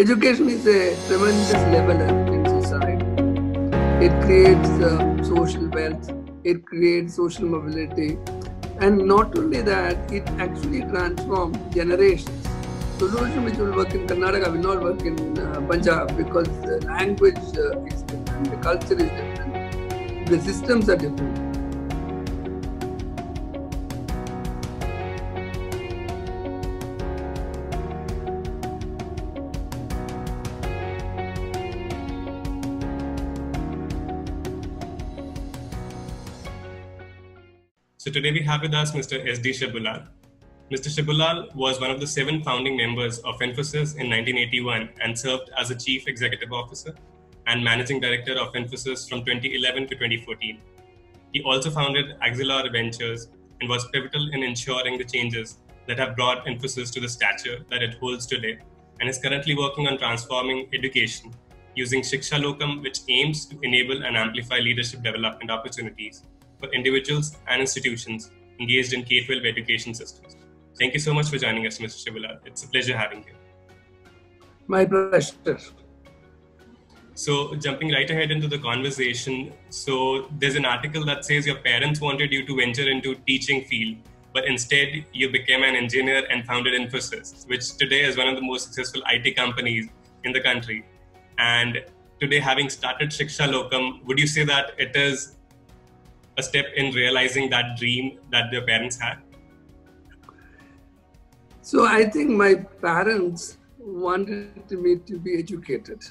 Education is a tremendous leveler in society. It creates uh, social wealth, it creates social mobility, and not only that, it actually transforms generations. Solution which will work in Karnataka will not work in uh, Punjab because the language uh, is different, the culture is different, the systems are different. So today we have with us Mr. S.D. Shibulal. Mr. Shibulal was one of the seven founding members of Infosys in 1981 and served as a chief executive officer and managing director of Infosys from 2011 to 2014. He also founded Axilor Ventures and was pivotal in ensuring the changes that have brought Infosys to the stature that it holds today and is currently working on transforming education using Shiksha Lokam, which aims to enable and amplify leadership development opportunities for individuals and institutions engaged in K 12 education systems. Thank you so much for joining us, Mr. Shibulal. It's a pleasure having you. My pleasure. So, jumping right ahead into the conversation, so there's an article that says your parents wanted you to venture into teaching field, but instead you became an engineer and founded Infosys, which today is one of the most successful IT companies in the country. And today, having started Shiksha Lokam, would you say that it is a step in realizing that dream that their parents had? So I think my parents wanted me to be educated.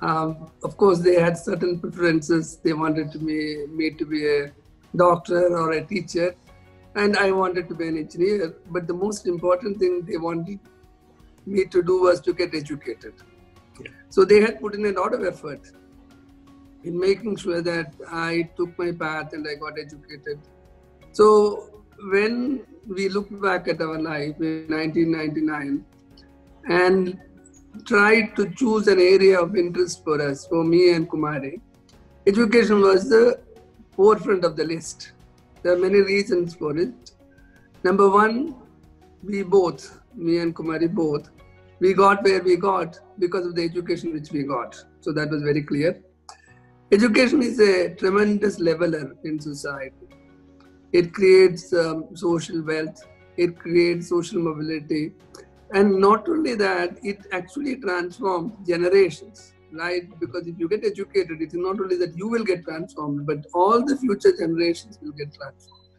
Um, of course, they had certain preferences. They wanted to be, me to be a doctor or a teacher, and I wanted to be an engineer. But the most important thing they wanted me to do was to get educated. Yeah. So they had put in a lot of effort in making sure that I took my path and I got educated. So when we look back at our life in 1999 and tried to choose an area of interest for us, for me and Kumari, education was the forefront of the list. There are many reasons for it. Number one, we both, me and Kumari both, we got where we got because of the education which we got. So that was very clear. Education is a tremendous leveler in society. It creates um, social wealth, it creates social mobility, and not only that, it actually transforms generations, right? Because if you get educated, it is not only that you will get transformed, but all the future generations will get transformed.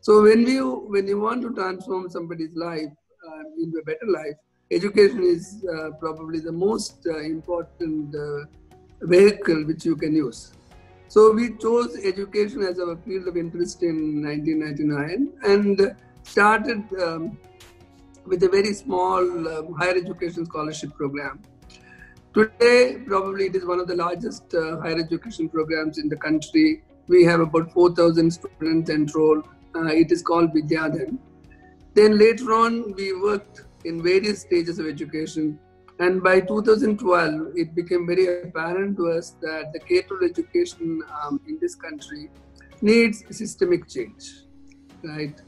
So when you when you want to transform somebody's life uh, into a better life, education is uh, probably the most uh, important uh, vehicle which you can use. So we chose education as our field of interest in 1999 and started um, with a very small um, higher education scholarship program. Today, probably it is one of the largest uh, higher education programs in the country. We have about 4,000 students enrolled. Uh, it is called Vidyadhan. Then later on, we worked in various stages of education and by 2012, it became very apparent to us that the K-12 education um, in this country needs systemic change, right?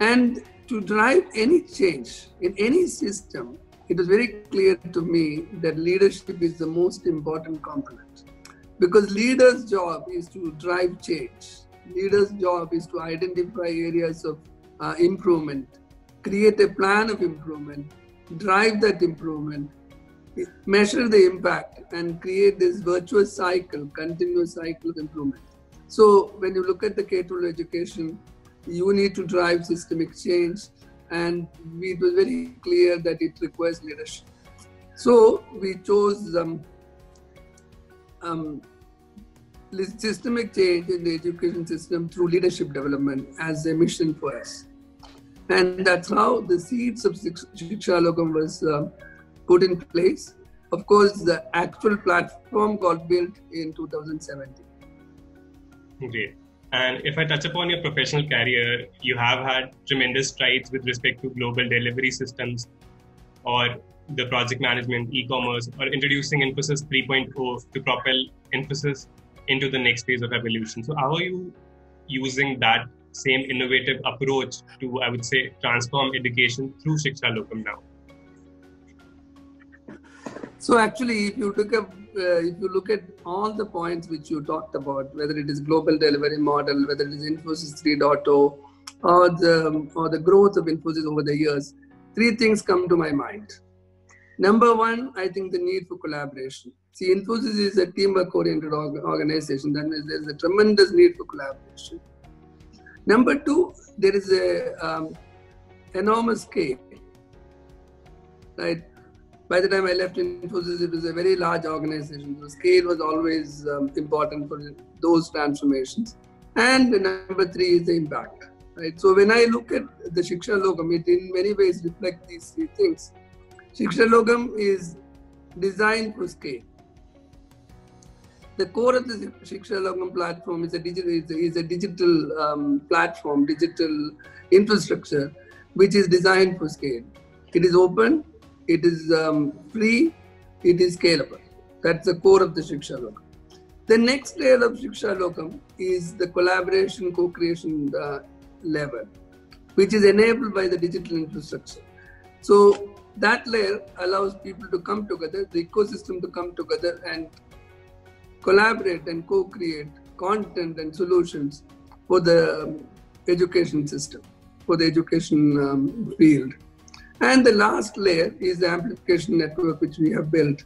And to drive any change in any system, it was very clear to me that leadership is the most important component. Because leaders' job is to drive change. Leaders' job is to identify areas of uh, improvement, create a plan of improvement, drive that improvement, measure the impact and create this virtuous cycle, continuous cycle of improvement. So when you look at the K-12 education, you need to drive systemic change and it was very clear that it requires leadership. So we chose um, um, systemic change in the education system through leadership development as a mission for us. And that's how the seeds of Shiksha Lokam was uh, put in place. Of course, the actual platform got built in 2017. Great. And if I touch upon your professional career, you have had tremendous strides with respect to global delivery systems or the project management, e commerce, or introducing Infosys 3.0 to propel Infosys into the next phase of evolution. So, how are you using that same innovative approach to, I would say, transform education through Shiksha Lokam now? So actually, if you look at uh, if you look at all the points which you talked about, whether it is global delivery model, whether it is Infosys 3.0, or the or the growth of Infosys over the years, three things come to my mind. Number one, I think the need for collaboration. See, Infosys is a teamwork-oriented organization. Then there's a tremendous need for collaboration. Number two, there is a um, enormous scale. Right. By the time I left Infosys, it was a very large organization. The scale was always um, important for those transformations. And number three is the impact. Right. So when I look at the Shiksha Lokam, it in many ways reflects these three things. Shiksha Lokam is designed for scale. The core of the Shiksha Lokam platform is a digital, is a, digital um, platform, digital infrastructure, which is designed for scale. It is open, it is um, free, it is scalable. That's the core of the Shiksha Lokam. The next layer of Shiksha Lokam is the collaboration, co-creation uh, level, which is enabled by the digital infrastructure. So that layer allows people to come together, the ecosystem to come together and collaborate and co-create content and solutions for the um, education system, for the education um, field. And the last layer is the amplification network which we have built,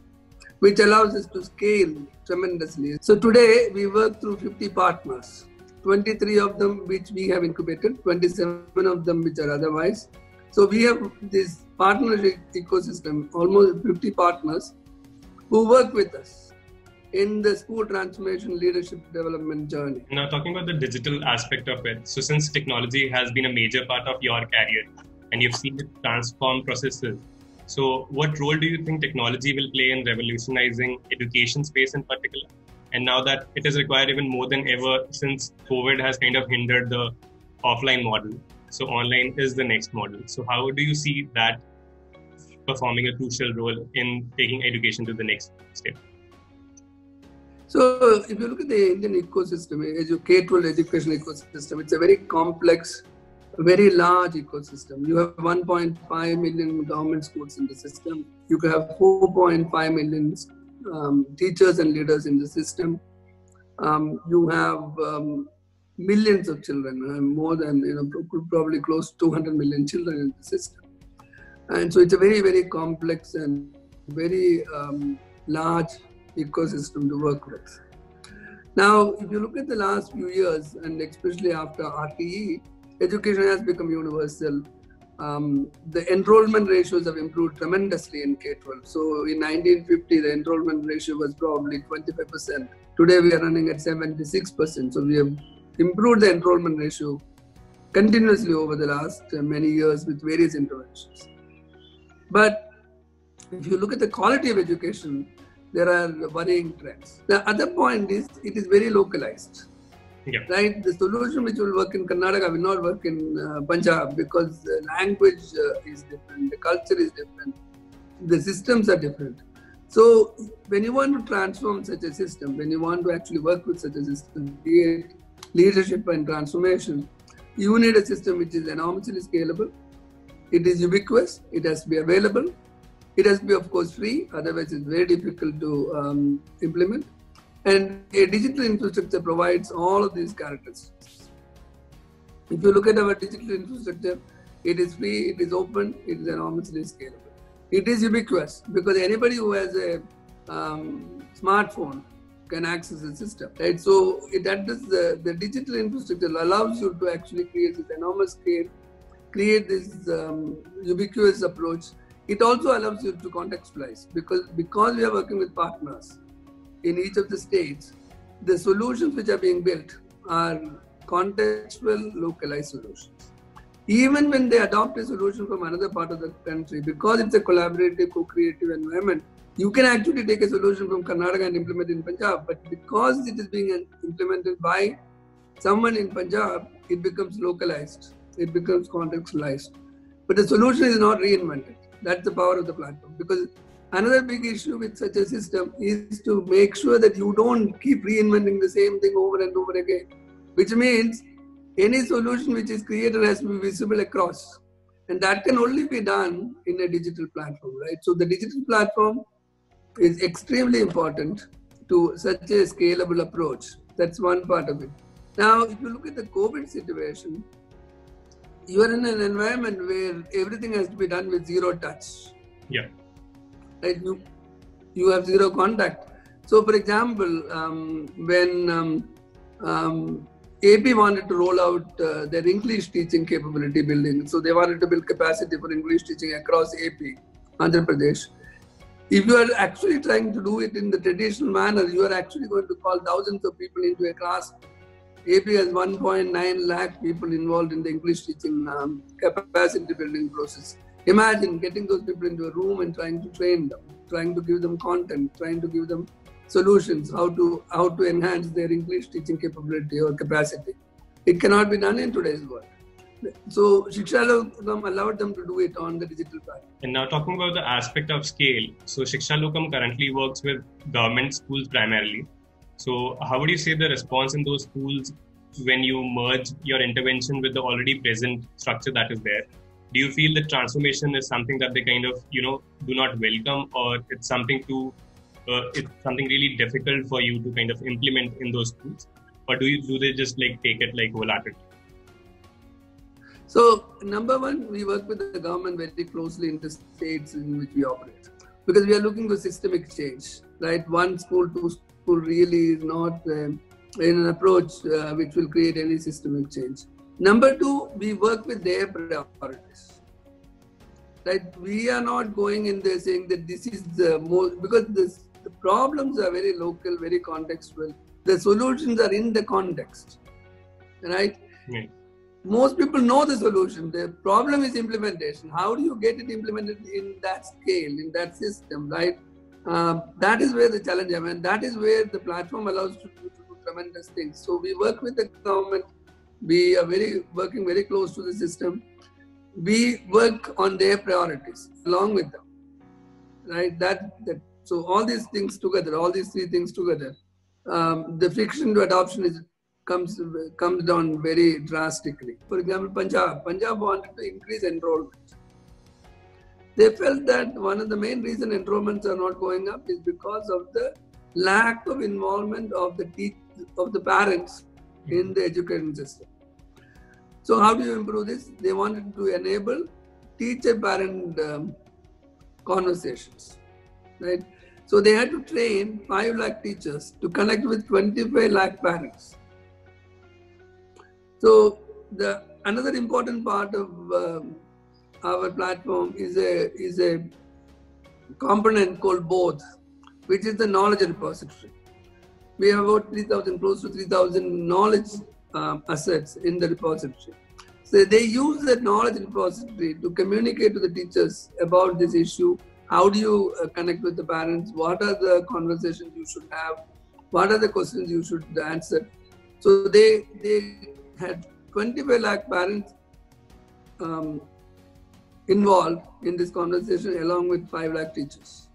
which allows us to scale tremendously. So today we work through 50 partners, 23 of them which we have incubated, 27 of them which are otherwise. So we have this partnership ecosystem, almost 50 partners who work with us in the school transformation leadership development journey. Now, talking about the digital aspect of it, so since technology has been a major part of your career and you've seen it transform processes, so what role do you think technology will play in revolutionizing education space in particular? And now that it is required even more than ever since COVID has kind of hindered the offline model. So online is the next model. So how do you see that performing a crucial role in taking education to the next step? So if you look at the Indian ecosystem, K-12 education ecosystem, it's a very complex, very large ecosystem. You have 1.5 million government schools in the system. You have 4.5 million um, teachers and leaders in the system. Um, you have um, millions of children, uh, more than you know, probably close to 200 million children in the system. And so it's a very, very complex and very um, large ecosystem to work with. Now, if you look at the last few years, and especially after RTE, education has become universal. Um, the enrollment ratios have improved tremendously in K-12. So in 1950, the enrollment ratio was probably 25%. Today we are running at 76%. So we have improved the enrollment ratio continuously over the last uh, many years with various interventions. But if you look at the quality of education, there are worrying trends. The other point is it is very localized. Yeah. Right, the solution which will work in Karnataka will not work in uh, Punjab because the language uh, is different, the culture is different, the systems are different. So, when you want to transform such a system, when you want to actually work with such a system, create leadership and transformation, you need a system which is enormously scalable. It is ubiquitous. It has to be available. It has to be, of course, free. Otherwise, it's very difficult to um, implement. And a digital infrastructure provides all of these characteristics. If you look at our digital infrastructure, it is free, it is open, it is enormously scalable. It is ubiquitous because anybody who has a um, smartphone can access the system, right? So it addresses the, the digital infrastructure allows you to actually create this enormous scale, create this um, ubiquitous approach. It also allows you to contextualize because because we are working with partners in each of the states, the solutions which are being built are contextual, localized solutions. Even when they adopt a solution from another part of the country, because it's a collaborative, co-creative environment, you can actually take a solution from Karnataka and implement it in Punjab, but because it is being implemented by someone in Punjab, it becomes localized, it becomes contextualized. But the solution is not reinvented. That's the power of the platform. Because another big issue with such a system is to make sure that you don't keep reinventing the same thing over and over again, which means any solution which is created has to be visible across. And that can only be done in a digital platform, right? So the digital platform is extremely important to such a scalable approach. That's one part of it. Now, if you look at the COVID situation, you are in an environment where everything has to be done with zero touch. Yeah. Right? You, you have zero contact. So, for example, um, when um, um, AP wanted to roll out uh, their English teaching capability building, so they wanted to build capacity for English teaching across AP, Andhra Pradesh. If you are actually trying to do it in the traditional manner, you are actually going to call thousands of people into a class AP has 1.9 lakh people involved in the English teaching um, capacity building process. Imagine getting those people into a room and trying to train them, trying to give them content, trying to give them solutions, how to how to enhance their English teaching capability or capacity. It cannot be done in today's world. So Shiksha Lokam allowed them to do it on the digital platform. And now talking about the aspect of scale, so Shiksha Lokam currently works with government schools primarily. So, how would you say the response in those schools when you merge your intervention with the already present structure that is there? Do you feel that transformation is something that they kind of, you know, do not welcome, or it's something to, uh, it's something really difficult for you to kind of implement in those schools, or do you do they just like take it like wholeheartedly? So, number one, we work with the government very closely in the states in which we operate because we are looking for systemic change, right? One school, two school really is not um, in an approach uh, which will create any systemic change. Number two, we work with their priorities. Right? We are not going in there saying that this is the most, because this, the problems are very local, very contextual. The solutions are in the context. Right? Most people know the solution. The problem is implementation. How do you get it implemented in that scale, in that system, right? Um, that is where the challenge is, and that is where the platform allows to to do tremendous things. So we work with the government. We are very working very close to the system. We work on their priorities along with them, right? That that so all these things together, all these three things together, um, the friction to adoption is comes comes down very drastically. For example, Punjab. Punjab wanted to increase enrollment they felt that one of the main reason enrollments are not going up is because of the lack of involvement of the of the parents in the education system. So how do you improve this? They wanted to enable teacher-parent um, conversations, right? So they had to train 5 lakh teachers to connect with 25 lakh parents. So the another important part of um, our platform is a is a component called Bodh, which is the knowledge repository. We have about 3,000, close to 3,000 knowledge um, assets in the repository. So they use that knowledge repository to communicate to the teachers about this issue. How do you uh, connect with the parents? What are the conversations you should have? What are the questions you should answer? So they they had 25 lakh parents um, involved in this conversation along with 5 lakh teachers.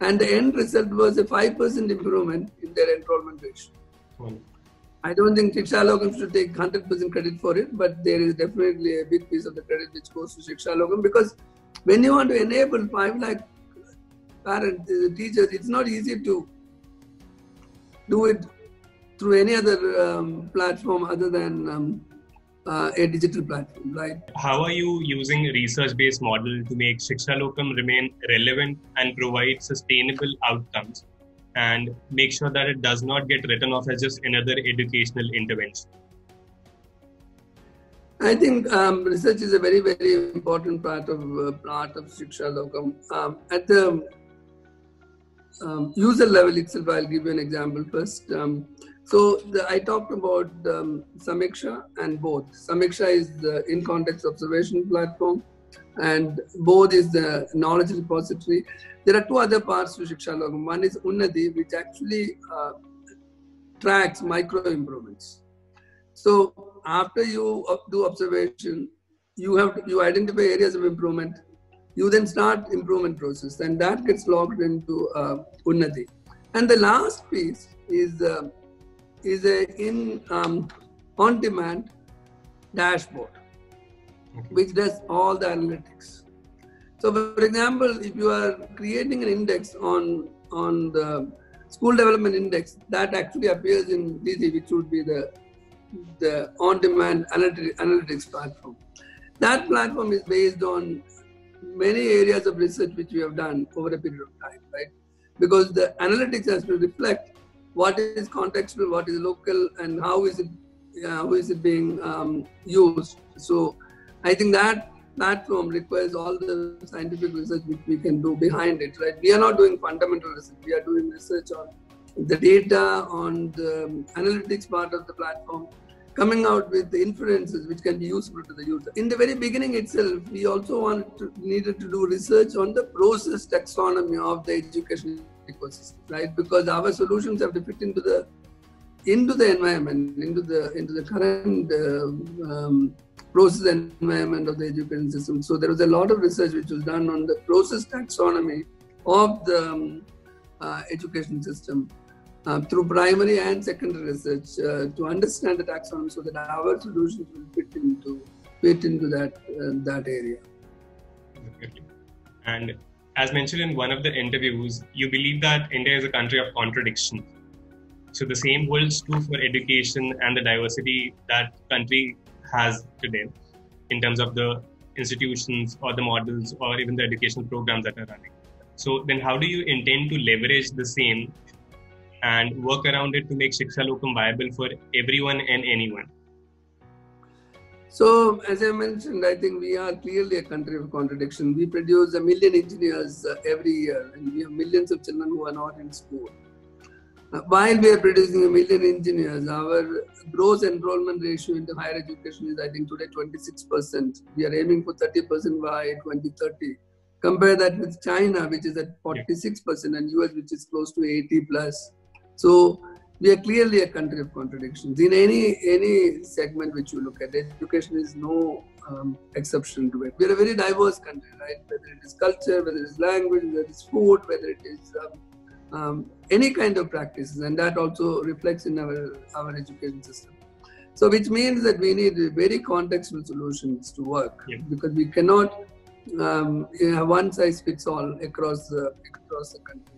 And the end result was a 5% improvement in their enrollment ratio. I don't think Shiksha Lokam should take 100% credit for it, but there is definitely a big piece of the credit which goes to Shiksha Lokam because when you want to enable 5 lakh parents, uh, teachers, it's not easy to do it through any other um, platform other than um, uh, a digital platform, right? How are you using research-based model to make Shiksha Lokam remain relevant and provide sustainable outcomes, and make sure that it does not get written off as just another educational intervention? I think um, research is a very, very important part of uh, part of Shiksha Lokam. Um, at the um, user level itself, I'll give you an example first. Um, so the, I talked about um, Samiksha and Bodh. Samiksha is the in context observation platform, and Bodh is the knowledge repository. There are two other parts to Shiksha Lokam. One is Unnati, which actually uh, tracks micro improvements. So after you do observation, you have to, you identify areas of improvement. You then start improvement process, and that gets logged into uh. And the last piece is uh, is a in um, on demand dashboard, okay. which does all the analytics. So, for example, if you are creating an index on on the school development index, that actually appears in DISI, which would be the the on-demand analytics platform. That platform is based on many areas of research which we have done over a period of time, right? Because the analytics has to reflect what is contextual, what is local, and how is it how is it being um, used. So, I think that platform requires all the scientific research which we can do behind it, right? We are not doing fundamental research. We are doing research on the data, on the analytics part of the platform, coming out with the inferences which can be useful to the user. In the very beginning itself, we also wanted to, needed to do research on the process taxonomy of the education ecosystem, right? Because our solutions have to fit into the into the environment, into the into the current uh, um, process environment of the education system. So there was a lot of research which was done on the process taxonomy of the um, uh, education system uh, through primary and secondary research uh, to understand the taxonomy so that our solutions will fit into fit into that uh, that area. And as mentioned in one of the interviews, you believe that India is a country of contradiction. So the same holds true for education and the diversity that country has today in terms of the institutions or the models or even the educational programs that are running. So then how do you intend to leverage the same and work around it to make Shiksha Lokam viable for everyone and anyone? So, as I mentioned, I think we are clearly a country of contradiction. We produce a million engineers uh, every year, and we have millions of children who are not in school. Uh, while we are producing a million engineers, our gross enrollment ratio into higher education is, I think, today 26%. We are aiming for 30% by 2030. Compare that with China, which is at 46%, and US, which is close to 80 plus. So we are clearly a country of contradictions. In any any segment which you look at, education is no um, exception to it. We are a very diverse country, right? Whether it is culture, whether it is language, whether it is food, whether it is um, um, any kind of practices, and that also reflects in our, our education system. So, which means that we need very contextual solutions to work yeah. because we cannot um, have one size fits all across the, across the country.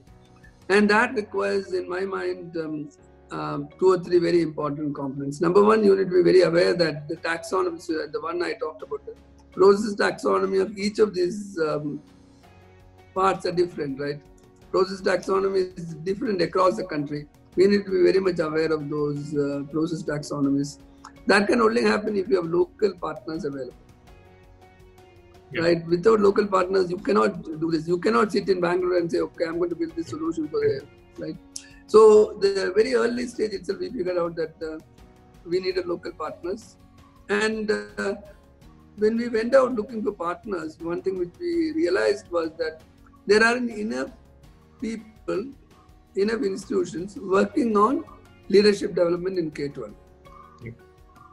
And that requires, in my mind, um, two or three very important components. Number one, you need to be very aware that the taxonomy, so the one I talked about, the process taxonomy of each of these um, parts are different, right? process taxonomy is different across the country. We need to be very much aware of those uh, process taxonomies. That can only happen if you have local partners available. Yeah. Right? Without local partners, you cannot do this. You cannot sit in Bangalore and say, okay, I'm going to build this solution for the right. So the very early stage itself, we figured out that uh, we needed local partners, and uh, when we went out looking for partners, one thing which we realized was that there aren't enough people, enough institutions working on leadership development in K 12.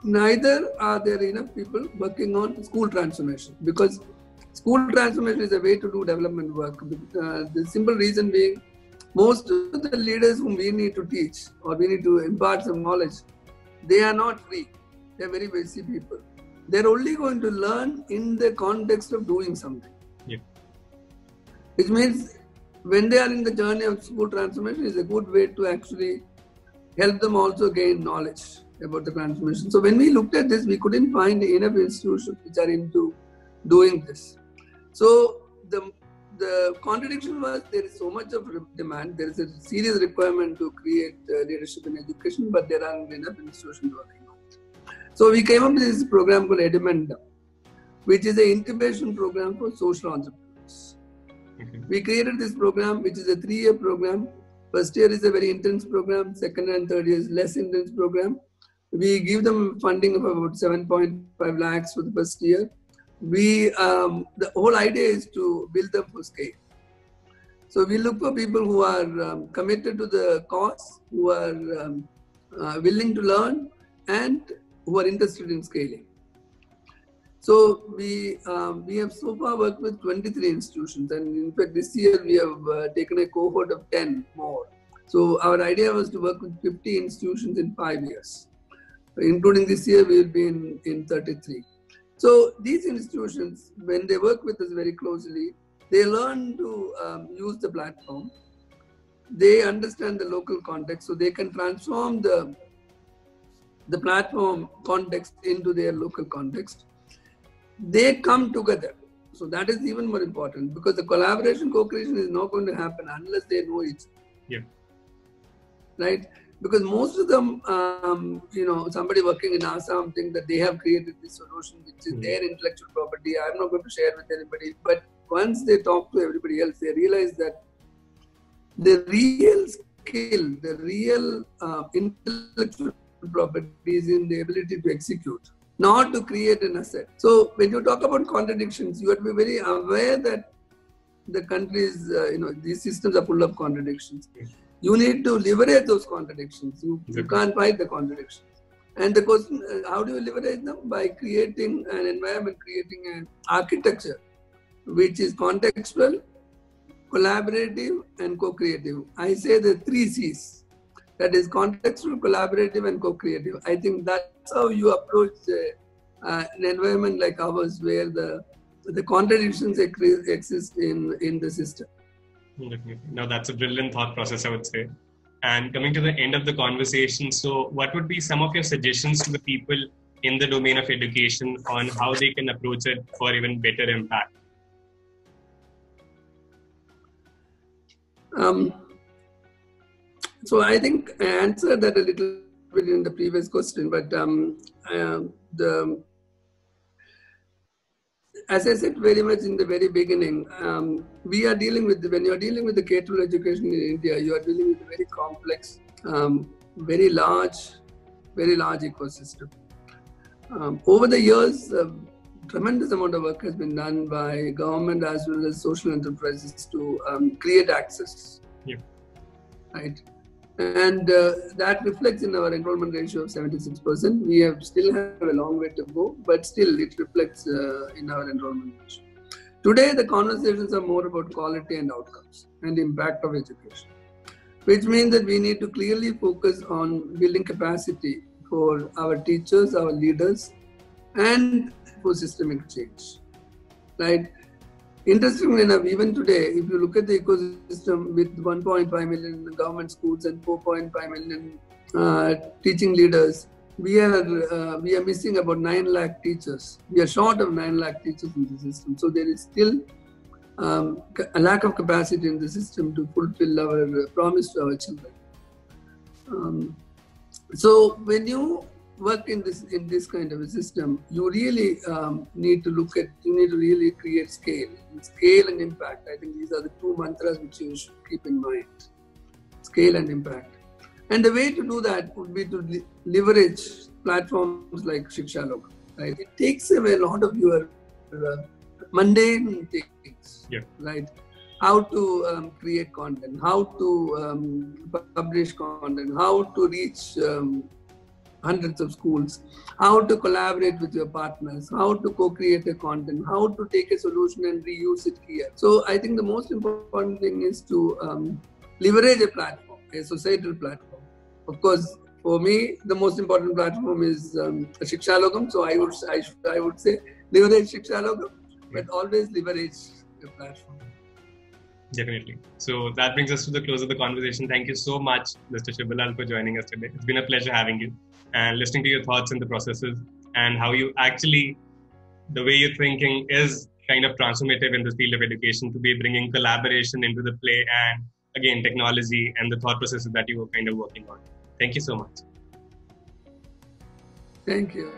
Neither are there enough people working on school transformation because school transformation is a way to do development work. Uh, the simple reason being, most of the leaders whom we need to teach or we need to impart some knowledge, they are not free. They are very busy people. They're only going to learn in the context of doing something. Yeah. Which means when they are in the journey of school transformation is a good way to actually help them also gain knowledge about the transformation. So when we looked at this, we couldn't find enough institutions which are into doing this. So the the contradiction was there is so much of demand, there is a serious requirement to create uh, leadership in education, but there aren't enough institutions working on it. So we came up with this program called Edumenda, which is an incubation program for social entrepreneurs. We created this program, which is a three-year program. First year is a very intense program. Second and third year is less intense program. We give them funding of about 7.5 lakhs for the first year. We um, the whole idea is to build them for scale. So we look for people who are um, committed to the cause, who are um, uh, willing to learn, and who are interested in scaling. So we um, we have so far worked with 23 institutions, and in fact this year we have uh, taken a cohort of 10 more. So our idea was to work with 50 institutions in five years, including this year we will be in in 33. So these institutions, when they work with us very closely, they learn to um, use the platform. They understand the local context, so they can transform the the platform context into their local context. They come together. So that is even more important because the collaboration, co-creation is not going to happen unless they know each other. Yeah. Right? Because most of them, um, you know, somebody working in Assam think that they have created this solution, which is Mhm. their intellectual property. I'm not going to share with anybody. But once they talk to everybody else, they realize that the real skill, the real uh, intellectual property is in the ability to execute, not to create an asset. So when you talk about contradictions, you have to be very aware that the countries, uh, you know, these systems are full of contradictions. You need to liberate those contradictions. You, you can't fight the contradictions. And the question, uh, how do you liberate them? By creating an environment, creating an architecture which is contextual, collaborative, and co-creative. I say the three C's. That is contextual, collaborative, and co-creative. I think that's how you approach uh, uh, an environment like ours, where the the contradictions exist in in the system. Definitely. No, that's a brilliant thought process, I would say. And coming to the end of the conversation, so what would be some of your suggestions to the people in the domain of education on how they can approach it for even better impact? Um, so I think I answered that a little bit in the previous question, but um, um the as I said very much in the very beginning, um, we are dealing with when you are dealing with the K-12 education in India, you are dealing with a very complex, um, very large, very large ecosystem. Um, over the years, a tremendous amount of work has been done by government as well as social enterprises to um, create access. Yeah. Right. And uh, that reflects in our enrollment ratio of 76%. We have still have a long way to go, but still it reflects uh, in our enrollment ratio. Today, the conversations are more about quality and outcomes and impact of education, which means that we need to clearly focus on building capacity for our teachers, our leaders, and for systemic change. Right? Interestingly enough, even today, if you look at the ecosystem with 1.5 million government schools and 4.5 million uh, teaching leaders, we are uh, we are missing about 9 lakh teachers. We are short of 9 lakh teachers in the system. So there is still um, a lack of capacity in the system to fulfill our promise to our children. Um, so when you work in this in this kind of a system, you really um, need to look at you need to really create scale, scale and impact. I think these are the two mantras which you should keep in mind: scale and impact. And the way to do that would be to le- leverage platforms like Shikshalok. Right, it takes away a lot of your uh, mundane things. Yeah. Right how to um, create content, how to um, publish content, how to reach um, hundreds of schools, how to collaborate with your partners, how to co-create a content, how to take a solution and reuse it here. So I think the most important thing is to um, leverage a platform, a societal platform. Of course, for me, the most important platform is um, Shikshalokam. So I would I, should, I would say leverage Shikshalokam, but always leverage a platform. Definitely. So that brings us to the close of the conversation. Thank you so much, Mr. Shibulal, for joining us today. It's been a pleasure having you and listening to your thoughts and the processes and how you actually, the way you're thinking is kind of transformative in this field of education to be bringing collaboration into the play and again, technology and the thought processes that you were kind of working on. Thank you so much. Thank you.